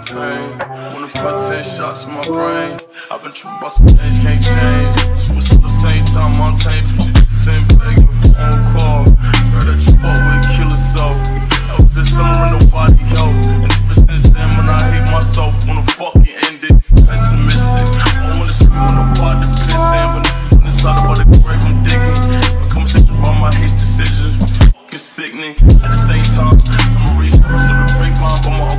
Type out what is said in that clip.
in pain. Wanna put 10 shots in my brain. I've been true, but some things can't change. Switch at the same time I'm on tape. Same bag with phone call. Heard that you fuck with kill yourself. I was in summer and nobody helped, And ever since then, when I hate myself, wanna fucking end it. Pessimistic. I wanna see when the body piss in, but when it's out of the grave, I'm digging. My conversation about my hate decisions. Fucking sickening. At the same time, I'm a resource to the brink, mom, but my